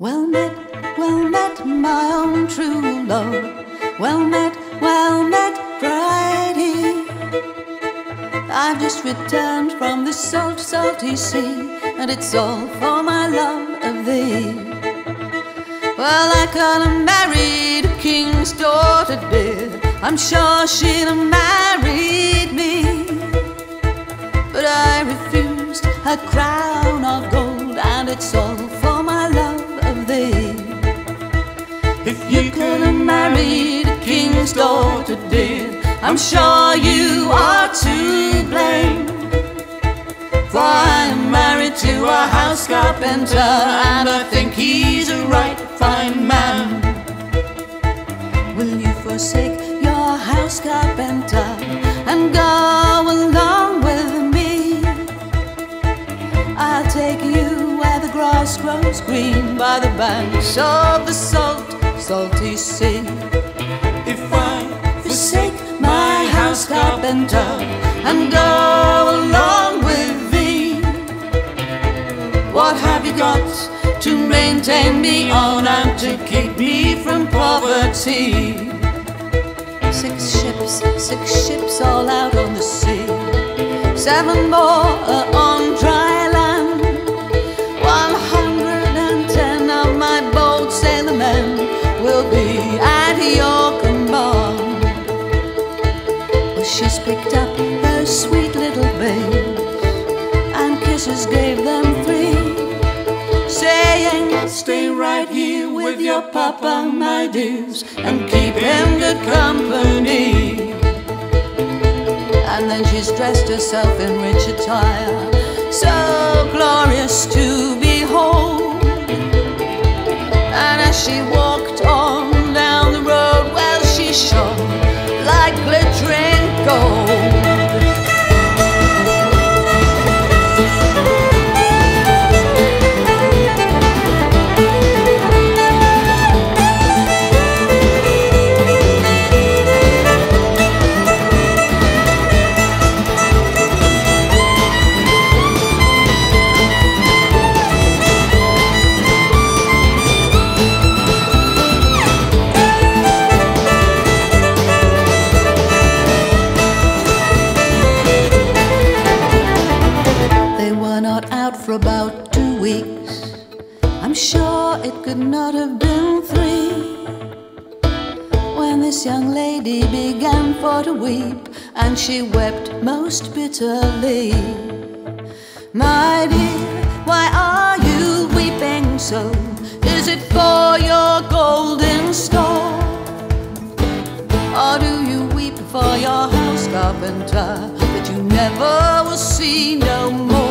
Well met, well met, my own true love. Well met, well met, Friday. I've just returned from the salt, salty sea, and it's all for my love of thee. Well, I could have married a king's daughter, dear. I'm sure she'd have married daughter, dear, I'm sure you are to blame. For I am married to a house carpenter, and I think he's a right fine man. Will you forsake your house carpenter and go along with me? I'll take you where the grass grows green by the banks of the salt, salty sea. Forsake my house carpenter and go along with thee, what have you got to maintain me on and to keep me from poverty? Six ships, six ships all out on the sea. Seven more kisses gave them three, saying, Stay right here with your papa, my dears, and keep him good company. And then she's dressed herself in rich attire, so glorious to behold. And as she walked could not have been three. When this young lady began for to weep, and she wept most bitterly. My dear, why are you weeping so? Is it for your golden store? Or do you weep for your house carpenter that you never will see no more?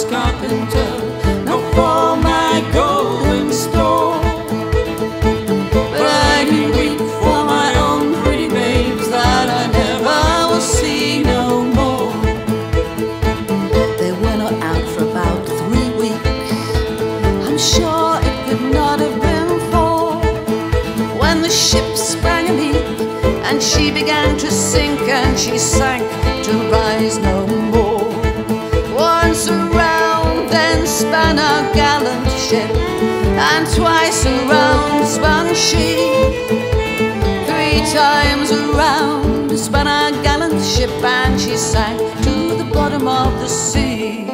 House carpenter, nor for my golden store. But I do weep for my own pretty babes that I never will see no more. They were not out for about three weeks. I'm sure it could not have been four. When the ship sprang a leak and she began to sink and she sank to rise no twice around spun she. Three times around spun our gallant ship, and she sank to the bottom of the sea.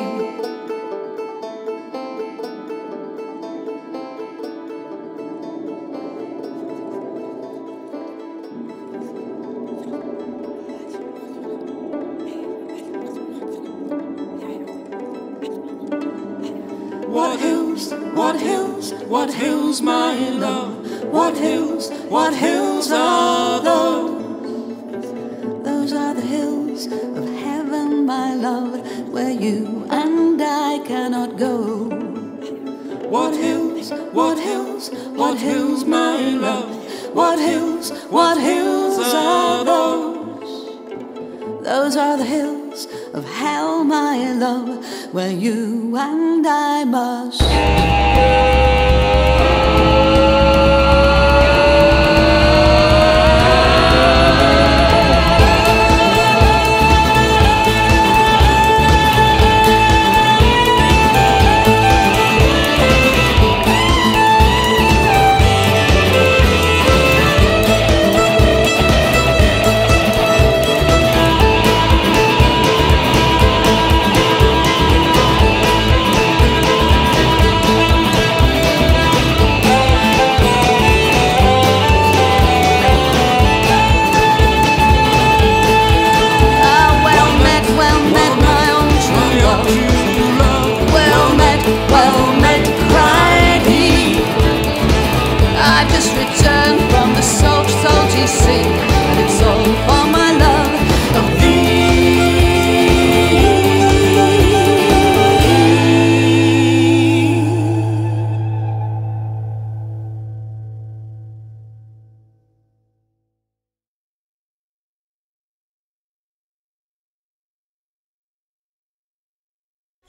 What hills, what hills, what hills, my love? What hills, what hills are those? Those are the hills of heaven, my love, where you and I cannot go. What hills, what hills, what hills, my love? What hills, what hills are those? Those are the hills of hell, my love, where you and I must go. sing.